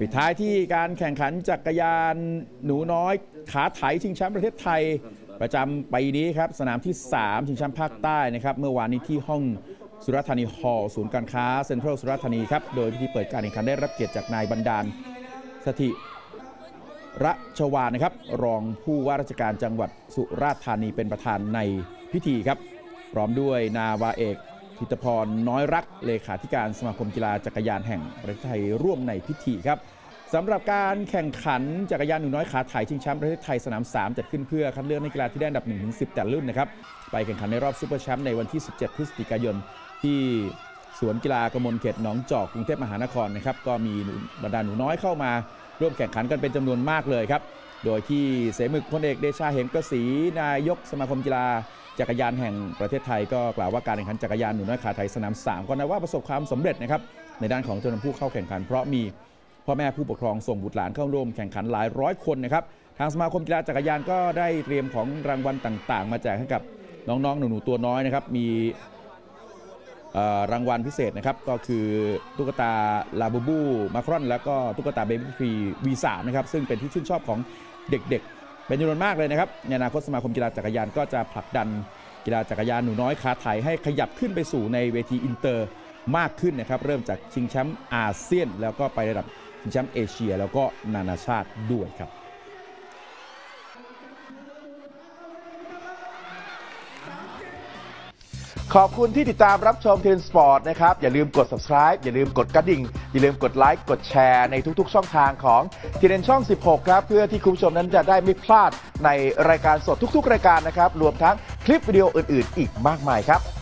ปิดท้ายที่การแข่งขันจักรยานหนูน้อยขาไถชิงแชมป์ประเทศไทย ประจำปีนี้ครับ สนามที่ 3 ชิงแชมป์ภาคใต้นะครับ เมื่อวานนี้ที่ห้องสุรธานีฮอลล์ศูนย์การค้าเซ็นทรัลสุรธานีครับ โดยพิธีเปิดการแข่งขันได้รับเกียรติจากนายบรรดาลสถิรัชวานะครับ รองผู้ว่าราชการจังหวัดสุราษฎร์ธานีเป็นประธานในพิธีครับ พร้อมด้วยนาวาเอก ธิตพรน้อยรักเลขาธิการสมาคมกีฬาจักรยานแห่งประเทศไทยร่วมในพิธีครับสำหรับการแข่งขันจักรยานหนูน้อยขาถ่ายชิงแชมป์ประเทศไทยสนาม 3 จัดขึ้นเพื่อคัดเลือกนักกีฬาที่ได้อันดับ 1-10 แต่รุ่นนะครับ ไปแข่งขันในรอบซูเปอร์แชมป์ในวันที่ 17 พฤศจิกายน ที่สวนกีฬากมลเขตหนองจอกกรุงเทพมหานครนะครับก็มีบรรดาหนูน้อยเข้ามาร่วมแข่งขันกันเป็นจำนวนมากเลยครับ โดยที่เสมึกพลเอกเดชาเหมกระศรีนายกสมาคมกีฬา จักรยานแห่งประเทศไทยก็กล่าวว่าการแข่งขันจักรยานหนูน้อยขาไทยสนาม 3 ก็นับว่าประสบความสำเร็จนะครับในด้านของจำนวนผู้เข้าแข่งขัน เพราะมีพ่อแม่ผู้ปกครองส่งบุตรหลานเข้าร่วมแข่งขันหลายร้อยคนนะครับทางสมาคมกีฬาจักรยานก็ได้เตรียมของรางวัลต่างๆ มาแจกให้กับน้องๆหนูๆตัวน้อยนะครับมีรางวัลพิเศษนะครับก็คือตุ๊กตาลาบูบูมาการอง แล้วก็ตุ๊กตาเบบี้ฟรีวีสานะครับซึ่งเป็นที่ชื่นชอบของเด็กๆ เป็นจำนวนมากเลยนะครับในอนาคตสมาคมกีฬาจักรยานก็จะผลักดันกีฬาจักรยานหนูน้อยขาไถให้ขยับขึ้นไปสู่ในเวทีอินเตอร์มากขึ้นนะครับ เริ่มจากชิงแชมป์อาเซียน แล้วก็ไประดับชิงแชมป์เอเชีย แล้วก็นานาชาติด้วยครับ ขอบคุณที่ติดตามรับชมเทนสปอร์ตนะครับ อย่าลืมกด subscribe อย่าลืมกดกระดิ่ง อย่าลืมกดไลค์กดแชร์ในทุกๆ ช่องทางของทีเนช่อง 16 ครับ เพื่อที่คุณผู้ชมนั้นจะได้ไม่พลาดในรายการสดทุกๆ รายการนะครับ รวมทั้งคลิปวิดีโออื่นๆ อีกมากมายครับ